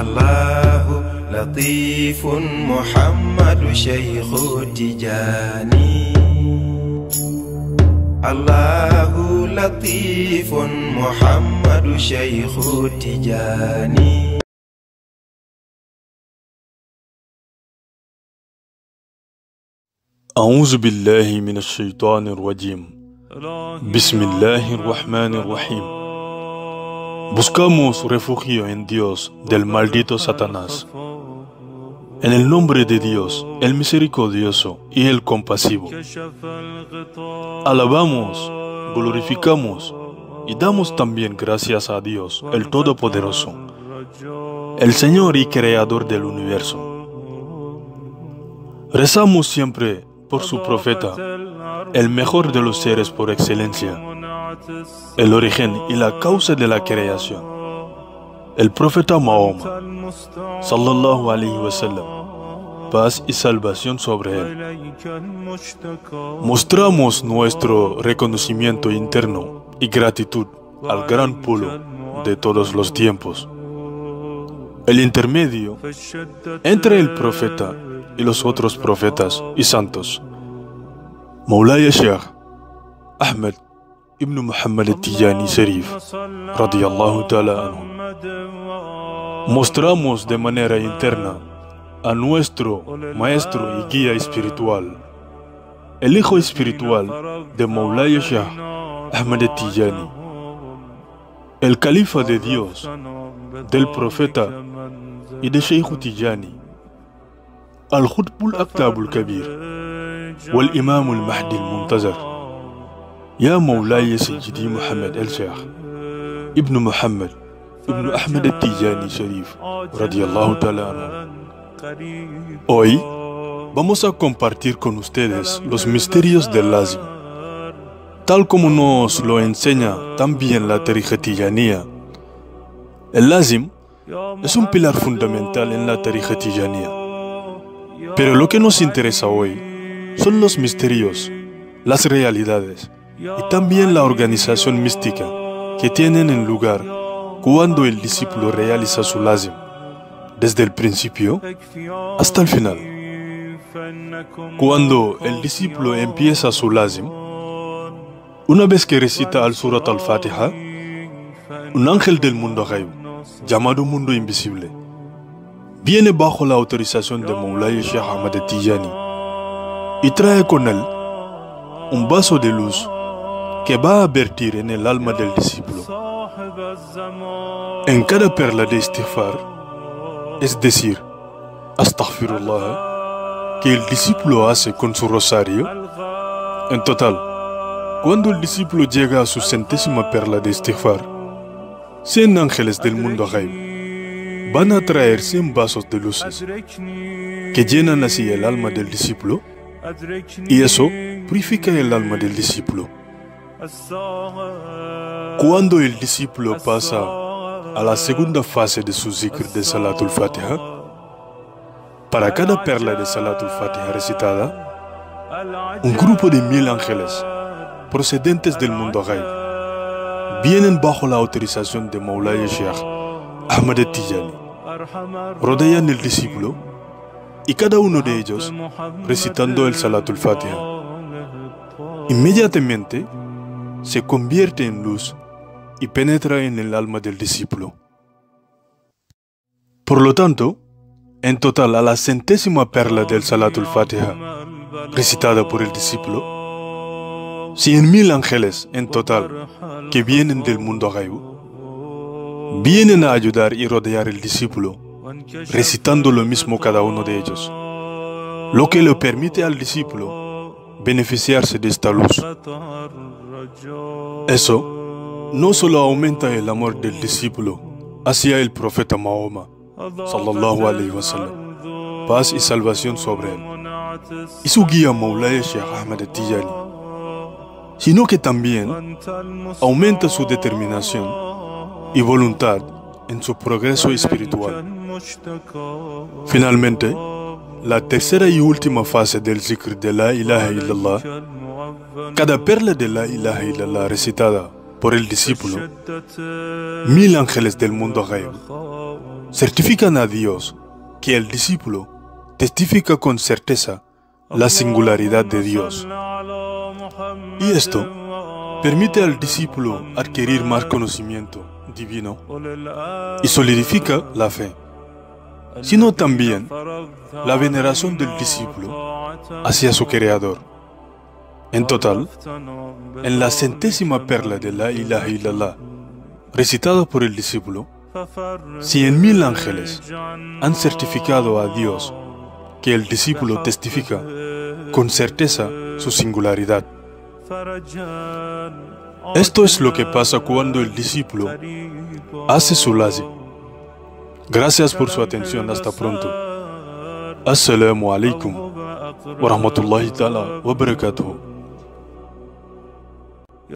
الله لطيف محمد شيخ تجاني الله لطيف محمد شيخ تجاني أعوذ بالله من الشيطان الرجيم. بسم الله الرحمن الرحيم. Buscamos refugio en Dios del maldito Satanás. En el nombre de Dios, el misericordioso y el compasivo. Alabamos, glorificamos y damos también gracias a Dios, el Todopoderoso, el Señor y Creador del universo. Rezamos siempre por su profeta, el mejor de los seres por excelencia, el origen y la causa de la creación, el profeta Mahoma, sallallahu alaihi wasallam, paz y salvación sobre él. Mostramos nuestro reconocimiento interno y gratitud al gran pueblo de todos los tiempos. El intermedio entre el profeta y los otros profetas y santos. Maulaya Sheikh Ahmed ibn Muhammad al-Tijani Sharif, radiyallahu ta'ala anhu. Mostramos de manera interna a nuestro maestro y guía espiritual, el hijo espiritual de Maulaya Sheikh Ahmed al-Tijani, el califa de Dios, del profeta y de Sheikh Tijani, الخطب الأكتاب الكبير والإمام المهدي المنتظر يا مولاي سيدي محمد الشيخ ابن محمد ابن أحمد التيجاني شريف رضي الله تعالى عنه Hoy vamos a compartir con ustedes los misterios del lazim, tal como nos lo enseña también la Tarija Tijanía. El lazim es un pilar fundamental en la Tarija Tijanía. Pero lo que nos interesa hoy son los misterios, las realidades y también la organización mística que tienen en lugar cuando el discípulo realiza su lazim, desde el principio hasta el final. Cuando el discípulo empieza su lazim, una vez que recita al Surat al-Fatiha, un ángel del mundo ghaib, llamado mundo invisible, viene bajo la autorización de Moulay Sheikh Ahmad Tijani y trae con él un vaso de luz que va a vertir en el alma del discípulo. En cada perla de istighfar, es decir, astaghfirullah, que el discípulo hace con su rosario, en total, cuando el discípulo llega a su centésima perla de istighfar, 100 ángeles del mundo ghaib van a traer 100 vasos de luces que llenan así el alma del discípulo y eso purifica el alma del discípulo. Cuando el discípulo pasa a la segunda fase de su zikr de Salatul Fatiha, para cada perla de Salatul Fatiha recitada, un grupo de mil ángeles procedentes del mundo ghaib vienen bajo la autorización de Maulaya Sheikh Ahmad Tijani, rodean el discípulo y cada uno de ellos recitando el Salatul Fatiha. Inmediatamente se convierte en luz y penetra en el alma del discípulo. Por lo tanto, en total a la centésima perla del Salatul Fatiha, recitada por el discípulo, cien mil ángeles en total que vienen del mundo gaibu, vienen a ayudar y rodear el discípulo, recitando lo mismo cada uno de ellos, lo que le permite al discípulo beneficiarse de esta luz. Eso no solo aumenta el amor del discípulo hacia el profeta Mahoma, sallallahu alaihi wasallam, paz y salvación sobre él, y su guía Maulaya Sheikh Ahmed Tijani, sino que también aumenta su determinación y voluntad en su progreso espiritual. Finalmente, la tercera y última fase del zikr de la ilaha illallah, cada perla de la ilaha illallah recitada por el discípulo, mil ángeles del mundo ghaib certifican a Dios que el discípulo testifica con certeza la singularidad de Dios. Y esto permite al discípulo adquirir más conocimiento divino y solidifica la fe, sino también la veneración del discípulo hacia su creador. En total, en la centésima perla de la ilaha illallah, recitada por el discípulo, cien mil ángeles han certificado a Dios que el discípulo testifica con certeza su singularidad. Esto es lo que pasa cuando el discípulo hace su lazi. Gracias por su atención. Hasta pronto. Assalamu alaikum wa rahmatullahi ta'ala wa barakatuh.